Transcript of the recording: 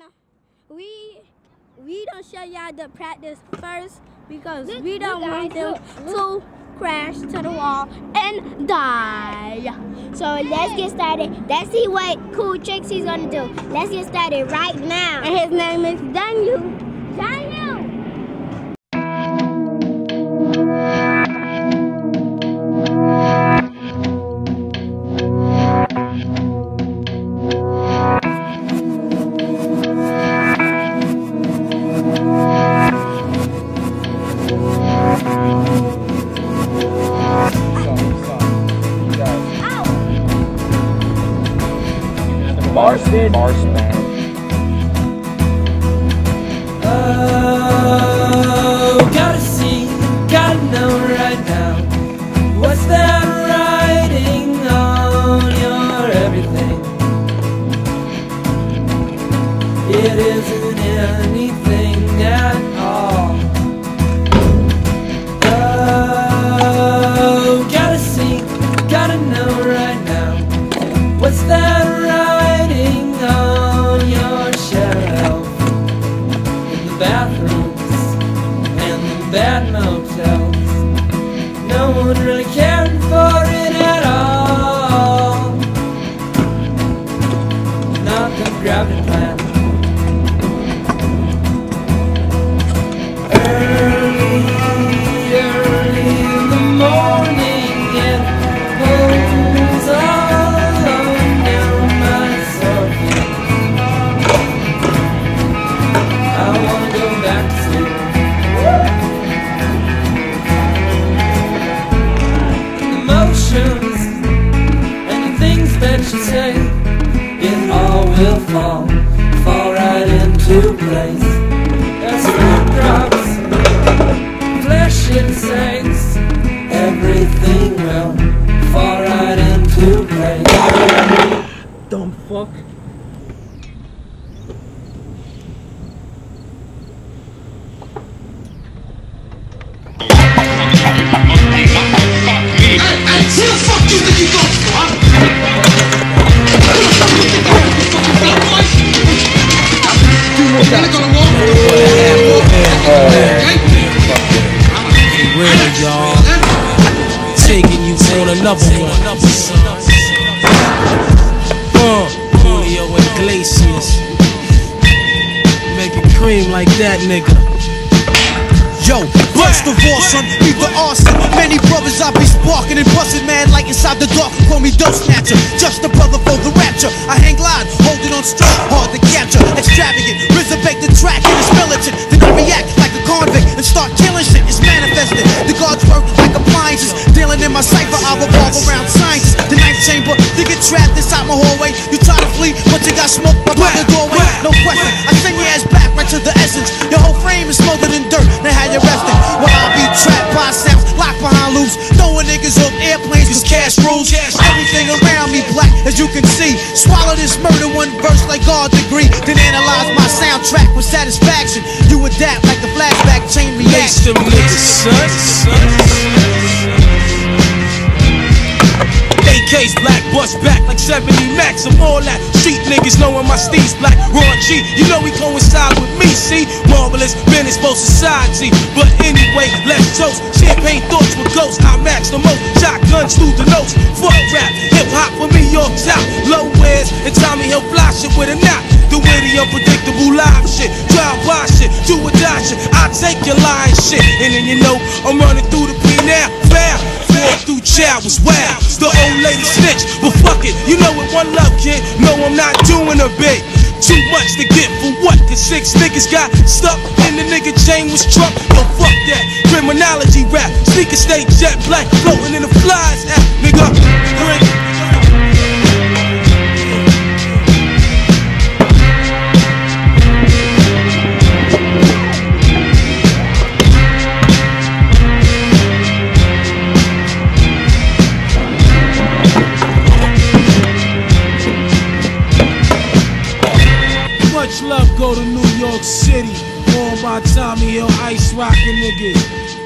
gonna we we don't show y'all the practice first because look, we don't want them look, to crash to the wall and die. So let's get started. Let's see what cool tricks he's gonna do. Let's get started right now. And his name is Daniel. Marston. Marston. Will fall, fall right into place. As raindrops, flesh insects, everything will fall right into place. Dumb fuck. Who the fuck do you think you got, another one. Uh, Julio Iglesias. Make it cream like that, nigga. Yo, bless the raw son, beat the arson. Many brothers I be sparking and busting mad like inside the dark. Call me dope snatcher, just a brother for the rapture. I hang glide, holding on straight, hard to capture. Extravagant, resurrect the track and it's militant. Then my hallway. You try to flee, but you got smoke by the doorway. No question, I send your ass back right to the essence. Your whole frame is smothered in dirt. Now how you resting? Well, I'll be trapped by sounds, locked behind loops. Throwing niggas off airplanes cause cash rules. Everything around me black, as you can see. Swallow this murder one verse like God degree. Then analyze my soundtrack with satisfaction. You adapt like the flashback chain reaction. them niggas, son. Black, bust back like 70 max. I'm all that. Street niggas knowing my steez black. Raw G, you know he coincide with me, see? Marvelous, business for society. But anyway, let's toast. Champagne thoughts with ghosts. I max the most. Shotguns through the nose. Fuck rap, hip hop for me, York top. Low wears, and Tommy Hill fly shit with a knot. The witty, unpredictable live shit. Drive by shit, do or die shit. I take your lying shit. And then you know, I'm running through the P now. Foul. Child was. The old lady snitch, but fuck it, you know it, one love, kid. No, I'm not doing a bit. Too much to get for what? The six niggas got stuck in the nigga chain was truck. Yo, fuck that. Criminology rap. Sneaker state jet black. Floating in the flies. Ah, nigga. Tommy Hill, ice rockin' niggas.